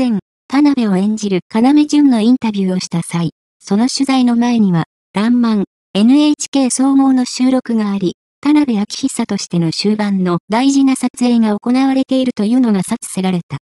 前、田辺を演じる要潤のインタビューをした際、その取材の前には、ランマン、NHK 総合の収録があり、田辺明久としての終盤の大事な撮影が行われているというのが察せられた。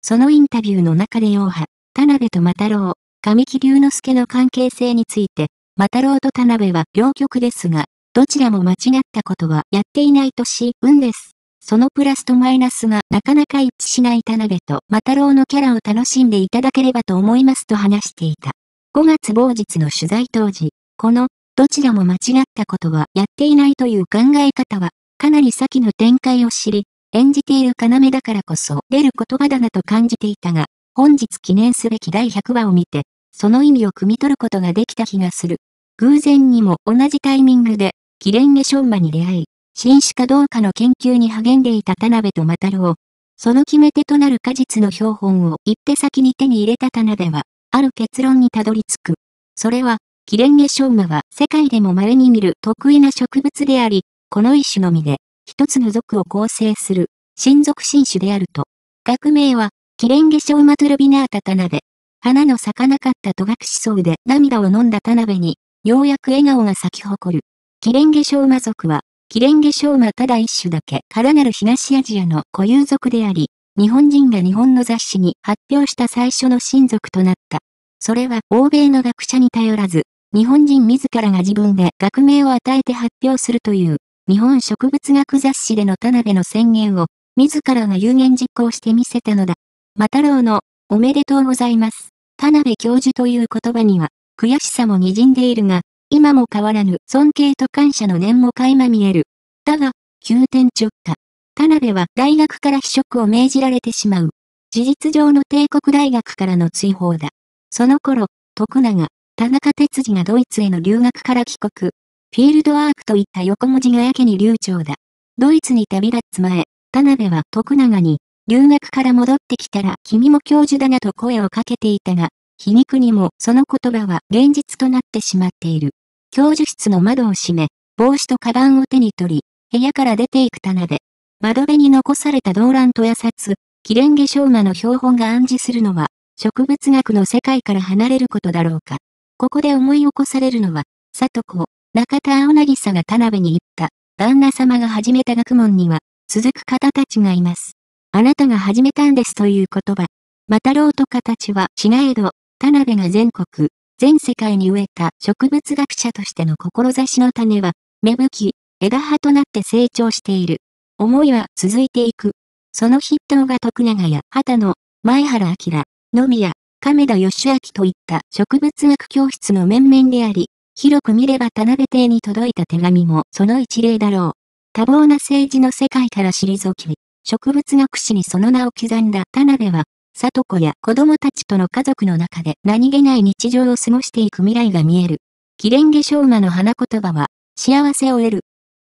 そのインタビューの中で洋派、田辺と又郎、神木隆之介の関係性について、又郎と田辺は両極ですが、どちらも間違ったことはやっていないとし、運です。そのプラスとマイナスがなかなか一致しない田辺と又郎のキャラを楽しんでいただければと思いますと話していた。5月某日の取材当時、この、どちらも間違ったことはやっていないという考え方は、かなり先の展開を知り、演じている要だからこそ出る言葉だなと感じていたが、本日記念すべき第100話を見て、その意味を汲み取ることができた気がする。偶然にも同じタイミングで、キレンゲションマに出会い、新種かどうかの研究に励んでいた田辺と又郎。その決め手となる果実の標本を一手先に手に入れた田辺は、ある結論にたどり着く。それは、キレンゲショウマは世界でも稀に見る得意な植物であり、この一種のみで、一つの属を構成する、新属新種であると。学名は、キレンゲショウマトゥルビナータ田辺。花の咲かなかった戸隠草で涙を飲んだ田辺に、ようやく笑顔が咲き誇る。キレンゲショウマ族は、キレンゲショウマただ一種だけからなる東アジアの固有族であり、日本人が日本の雑誌に発表した最初の親族となった。それは欧米の学者に頼らず、日本人自らが自分で学名を与えて発表するという、日本植物学雑誌での田辺の宣言を、自らが有言実行してみせたのだ。マタロウの、おめでとうございます。田辺教授という言葉には、悔しさも滲んでいるが、今も変わらぬ尊敬と感謝の念も垣間見える。だが、急転直下。田辺は大学から非職を命じられてしまう。事実上の帝国大学からの追放だ。その頃、徳永、田中哲司がドイツへの留学から帰国。フィールドワークといった横文字がやけに流暢だ。ドイツに旅立つ前、田辺は徳永に、留学から戻ってきたら君も教授だなと声をかけていたが、皮肉にもその言葉は現実となってしまっている。教授室の窓を閉め、帽子とカバンを手に取り、部屋から出ていく田辺。窓辺に残された動乱と野殺、キレンゲショウマの標本が暗示するのは、植物学の世界から離れることだろうか。ここで思い起こされるのは、里子、中田青渚が田辺に言った、旦那様が始めた学問には、続く方たちがいます。あなたが始めたんですという言葉。またろうと形は違えど、田辺が全国、全世界に植えた植物学者としての志の種は、芽吹き、枝葉となって成長している。思いは続いていく。その筆頭が徳永や畑野、前原明、野宮、亀田義明といった植物学教室の面々であり、広く見れば田辺邸に届いた手紙もその一例だろう。多忙な政治の世界から退き、植物学史にその名を刻んだ田辺は、里子や子供たちとの家族の中で何気ない日常を過ごしていく未来が見える。キレンゲショウマの花言葉は、幸せを得る